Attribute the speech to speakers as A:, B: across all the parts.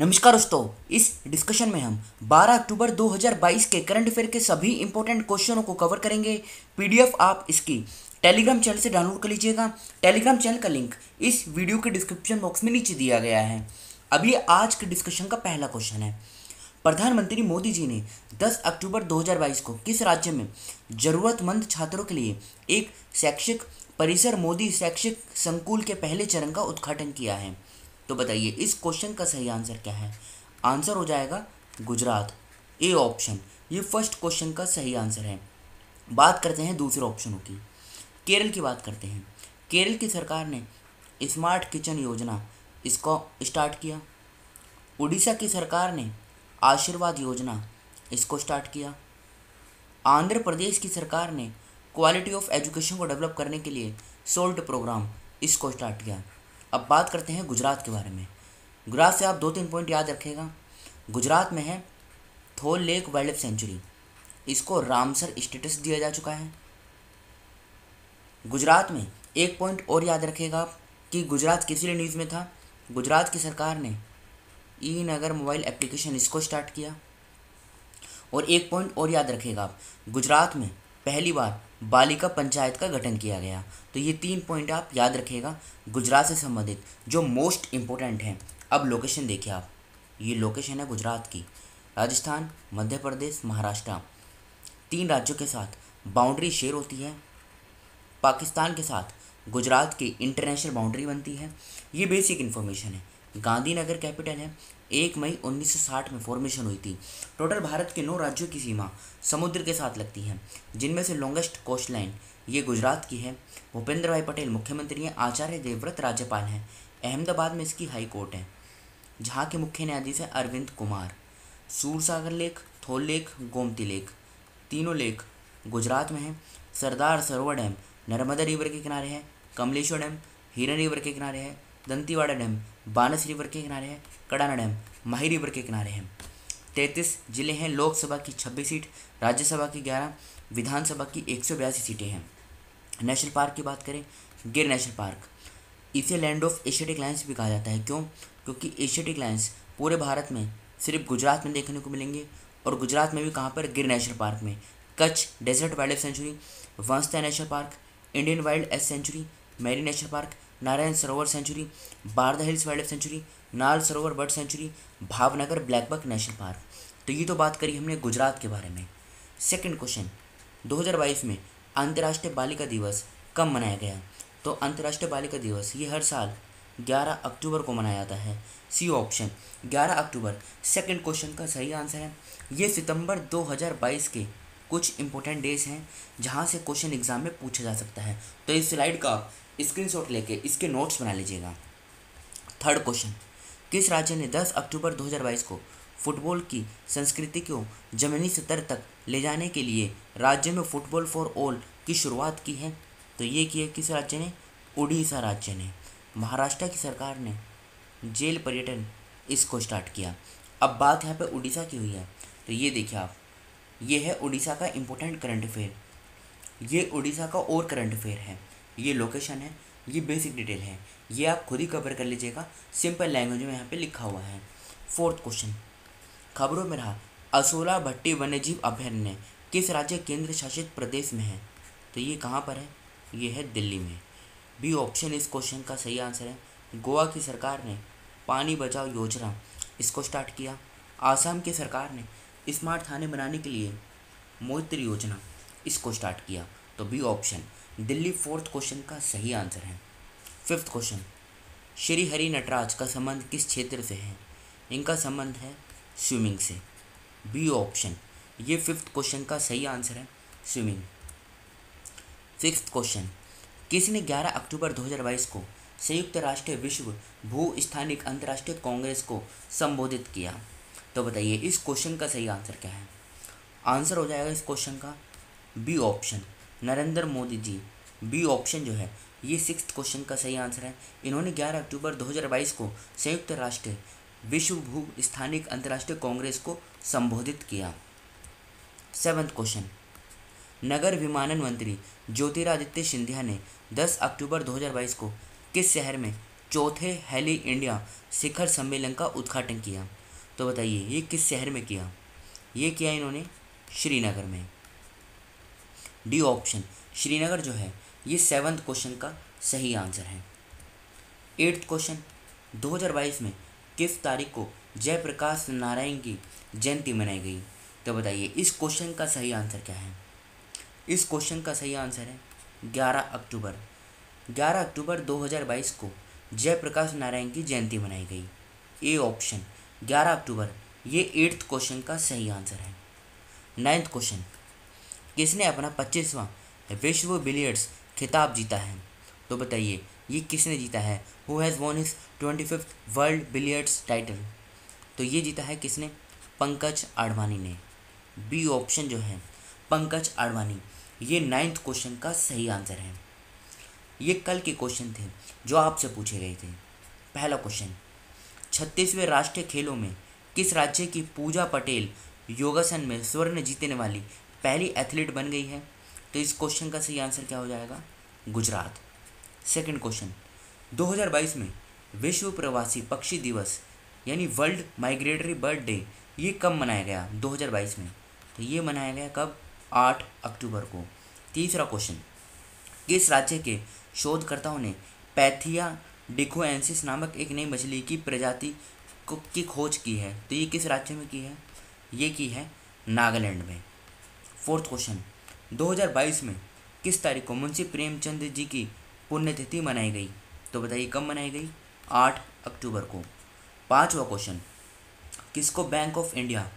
A: नमस्कार दोस्तों, इस डिस्कशन में हम 12 अक्टूबर 2022 के करंट अफेयर के सभी इंपॉर्टेंट क्वेश्चनों को कवर करेंगे। पीडीएफ आप इसकी टेलीग्राम चैनल से डाउनलोड कर लीजिएगा। टेलीग्राम चैनल का लिंक इस वीडियो के डिस्क्रिप्शन बॉक्स में नीचे दिया गया है। अभी आज के डिस्कशन का पहला क्वेश्चन है। प्रधानमंत्री मोदी जी ने 10 अक्टूबर 2022 को किस राज्य में जरूरतमंद छात्रों के लिए एक शैक्षिक परिसर मोदी शैक्षिक संकुल के पहले चरण का उद्घाटन किया है? तो बताइए, इस क्वेश्चन का सही आंसर क्या है? आंसर हो जाएगा गुजरात। ए ऑप्शन ये फ़र्स्ट क्वेश्चन का सही आंसर है। बात करते हैं दूसरे ऑप्शनों की। केरल की बात करते हैं। केरल की सरकार ने स्मार्ट किचन योजना इसको स्टार्ट किया। उड़ीसा की सरकार ने आशीर्वाद योजना इसको स्टार्ट किया। आंध्र प्रदेश की सरकार ने क्वालिटी ऑफ़ एजुकेशन को डेवलप करने के लिए सोल्ट प्रोग्राम इसको स्टार्ट किया। अब बात करते हैं गुजरात के बारे में। गुजरात से आप दो तीन पॉइंट याद रखेगा गुजरात में है Thol lake wild life sanctuary इसको रामसर स्टेटस दिया जा चुका है। गुजरात में एक पॉइंट और याद रखेगा आप कि गुजरात किस लिए न्यूज़ में था? गुजरात की सरकार ने ई नगर मोबाइल एप्लीकेशन इसको स्टार्ट किया। और एक पॉइंट और याद रखेगा आप। गुजरात में पहली बार बालिका पंचायत का गठन किया गया। तो ये तीन पॉइंट आप याद रखिएगा, गुजरात से संबंधित, जो मोस्ट इम्पोर्टेंट हैं। अब लोकेशन देखिए आप। ये लोकेशन है गुजरात की। राजस्थान, मध्य प्रदेश, महाराष्ट्र। तीन राज्यों के साथ बाउंड्री शेयर होती है। पाकिस्तान के साथ गुजरात की इंटरनेशनल बाउंड्री बनती है। ये बेसिक इन्फॉर्मेशन है। गांधीनगर कैपिटल है। एक मई 1960 में फॉर्मेशन हुई थी। टोटल भारत के नौ राज्यों की सीमा समुद्र के साथ लगती है, जिनमें से लॉन्गेस्ट कोस्ट लाइन ये गुजरात की है। भूपेंद्र भाई पटेल मुख्यमंत्री हैं, आचार्य देवव्रत राज्यपाल हैं। अहमदाबाद में इसकी हाई कोर्ट है, जहाँ के मुख्य न्यायाधीश हैं Arvind Kumar. Sursagar lake, Thol lake, Gomti lake, तीनों लेक गुजरात में हैं। सरदार सरोवर डैम नर्मदा रिवर के किनारे है, कमलेश्वर डैम, हिरन रिवर के किनारे है। दंतीवाड़ा डैम, बानस रिवर के किनारे है, कड़ाना डैम माही रिवर के किनारे हैं। तैंतीस ज़िले हैं, लोकसभा की छब्बीस सीट, राज्यसभा की ग्यारह, विधानसभा की एक सौ बयासी सीटें हैं। नेशनल पार्क की बात करें, गिर नेशनल पार्क। इसे लैंड ऑफ़ एशियाटिक लाइन्स भी कहा जाता है। क्यों? क्योंकि एशियाटिक लाइन्स पूरे भारत में सिर्फ़ गुजरात में देखने को मिलेंगे और गुजरात में भी कहाँ पर? गिर नेशनल पार्क में। Kutch desert wildlife sanctuary Vansda national park, Indian wild ass sanctuary, marine national park Narayan Sarovar sanctuary, Barda hills wildlife sanctuary, Nal Sarovar bird sanctuary, Bhavnagar blackbuck national park. तो ये तो बात करी हमने गुजरात के बारे में। सेकंड क्वेश्चन 2022 में अंतर्राष्ट्रीय बालिका दिवस कब मनाया गया? तो अंतर्राष्ट्रीय बालिका दिवस ये हर साल 11 अक्टूबर को मनाया जाता है। C option 11 October. Second question का सही आंसर है, ये सितंबर 2022 के कुछ इंपॉर्टेंट डेज़ हैं जहाँ से क्वेश्चन एग्ज़ाम में पूछा जा सकता है। तो इस स्लाइड का आप स्क्रीनशॉट लेके इसके नोट्स बना लीजिएगा। थर्ड क्वेश्चन किस राज्य ने 10 अक्टूबर 2022 को फुटबॉल की संस्कृति को जमीनी स्तर तक ले जाने के लिए राज्य में फुटबॉल फॉर ऑल की शुरुआत की है? तो ये की है किस राज्य ने? उड़ीसा राज्य ने। महाराष्ट्र की सरकार ने जेल पर्यटन इसको स्टार्ट किया। अब बात यहाँ पे उड़ीसा की हुई है। तो ये देखिए आप ये है उड़ीसा का इम्पोर्टेंट करंट अफेयर ये उड़ीसा का और करंट अफेयर है. ये लोकेशन है, ये बेसिक डिटेल है. ये आप खुद ही कवर कर लीजिएगा. सिंपल लैंग्वेज में यहाँ पे लिखा हुआ है. फोर्थ क्वेश्चन खबरों में रहा, असोला भट्टी वन्यजीव अभ्यारण्य किस राज्य केंद्र शासित प्रदेश में है? तो ये कहाँ पर है? ये है दिल्ली में. बी ऑप्शन इस क्वेश्चन का सही आंसर है. गोवा की सरकार ने पानी बचाओ योजना इसको स्टार्ट किया. आसाम की सरकार ने स्मार्ट थाने बनाने के लिए मोत्र योजना, इसको स्टार्ट किया। तो B option Delhi fourth question का सही आंसर है। फिफ्थ क्वेश्चन श्री हरि नटराज का संबंध किस क्षेत्र से है? इनका संबंध है स्विमिंग से। बी ऑप्शन ये फिफ्थ क्वेश्चन का सही आंसर है स्विमिंग सिक्स क्वेश्चन किसने 11 अक्टूबर 2022 को संयुक्त राष्ट्र विश्व भू स्थानिक अंतर्राष्ट्रीय कांग्रेस को संबोधित किया? तो बताइए, इस क्वेश्चन का सही आंसर क्या है? आंसर हो जाएगा इस क्वेश्चन का B option Narendra Modi ji B option जो है, ये सिक्स क्वेश्चन का सही आंसर है। इन्होंने 11 अक्टूबर 2022 को संयुक्त राष्ट्र, विश्व भू स्थानिक अंतर्राष्ट्रीय कांग्रेस को संबोधित किया। सेवन्थ क्वेश्चन नगर विमानन मंत्री ज्योतिरादित्य सिंधिया ने 10 अक्टूबर 2022 को किस शहर में चौथे हेली इंडिया शिखर सम्मेलन का उद्घाटन किया? तो बताइए, ये किस शहर में किया? ये किया इन्होंने श्रीनगर में। डी ऑप्शन, श्रीनगर जो है, ये सेवन्थ क्वेश्चन का सही आंसर है। एट्थ क्वेश्चन 2022 में किस तारीख को जयप्रकाश नारायण की जयंती मनाई गई? तो बताइए, इस क्वेश्चन का सही आंसर क्या है? इस क्वेश्चन का सही आंसर है 11 अक्टूबर। 11 अक्टूबर 2022 को जयप्रकाश नारायण की जयंती मनाई गई। ए ऑप्शन 11 अक्टूबर, ये एट्थ क्वेश्चन का सही आंसर है। नाइन्थ क्वेश्चन किसने अपना पच्चीसवां विश्व बिलियर्ड्स खिताब जीता है? तो बताइए, ये किसने जीता है? Who has won his twenty fifth world billiards title तो ये जीता है किसने? पंकज आडवाणी ने। बी ऑप्शन जो है, पंकज आडवाणी, ये नाइन्थ क्वेश्चन का सही आंसर है। ये कल के क्वेश्चन थे, जो आपसे पूछे गए थे। पहला क्वेश्चन छत्तीसवें राष्ट्रीय खेलों में किस राज्य की पूजा पटेल योगासन में स्वर्ण जीतने वाली पहली एथलीट बन गई है? तो इस क्वेश्चन का सही आंसर क्या हो जाएगा? गुजरात। सेकंड क्वेश्चन 2022 में विश्व प्रवासी पक्षी दिवस, यानी वर्ल्ड माइग्रेटरी बर्ड डे ये कब मनाया गया? 2022 में। तो ये मनाया गया कब? 8 अक्टूबर को। तीसरा क्वेश्चन किस राज्य के शोधकर्ताओं ने पैथिया डिकोएंसिस नामक एक नई मछली की प्रजाति को की खोज की है। तो ये किस राज्य में की है? ये की है नागालैंड में। फोर्थ क्वेश्चन 2022 में किस तारीख को मुंशी प्रेमचंद जी की पुण्यतिथि मनाई गई? तो बताइए कब मनाई गई? आठ अक्टूबर को। पांचवा क्वेश्चन, किसको bank of India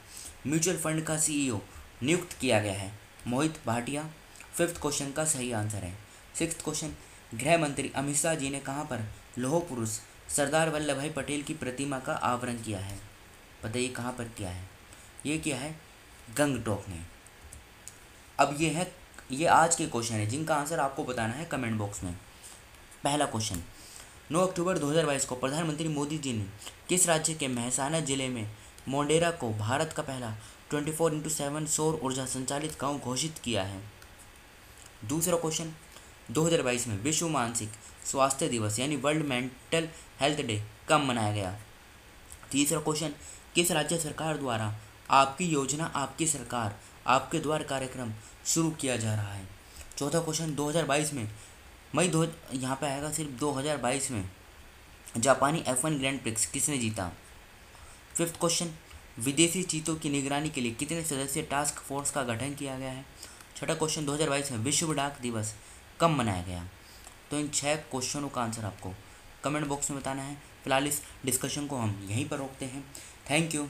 A: mutual fund का सीईओ नियुक्त किया गया है? मोहित भाटिया। फिफ्थ क्वेश्चन का सही आंसर है। सिक्स क्वेश्चन, गृह मंत्री अमित शाह जी ने कहाँ पर लोह पुरुष सरदार वल्लभ भाई पटेल की प्रतिमा का आवरण किया है। बताइए कहाँ पर किया है? ये क्या है गंगटोक में। अब ये है, ये आज के क्वेश्चन है, जिनका आंसर आपको बताना है कमेंट बॉक्स में। पहला क्वेश्चन 9 अक्टूबर 2022 को प्रधानमंत्री मोदी जी ने किस राज्य के महसाना ज़िले में मोंडेरा को भारत का पहला 24 फोर इंटू सौर ऊर्जा संचालित गाँव घोषित किया है? दूसरा क्वेश्चन 2022 में विश्व मानसिक स्वास्थ्य दिवस यानी वर्ल्ड मेंटल हेल्थ डे कब मनाया गया? तीसरा क्वेश्चन, किस राज्य सरकार द्वारा आपकी योजना, आपकी सरकार, आपके द्वार कार्यक्रम शुरू किया जा रहा है? चौथा क्वेश्चन 2022 में, मई दो, यहाँ पे आएगा सिर्फ़ 2022 में, जापानी एफ़ वन ग्रैंड प्रिक्स किसने जीता? फिफ्थ क्वेश्चन, विदेशी चीतों की निगरानी के लिए कितने सदस्य टास्क फोर्स का गठन किया गया है? छठा क्वेश्चन 2022 में विश्व डाक दिवस कब बनाया गया। तो इन छः क्वेश्चनों का आंसर आपको कमेंट बॉक्स में बताना है। फ़िलहाल इस डिस्कशन को हम यहीं पर रोकते हैं। Thank you.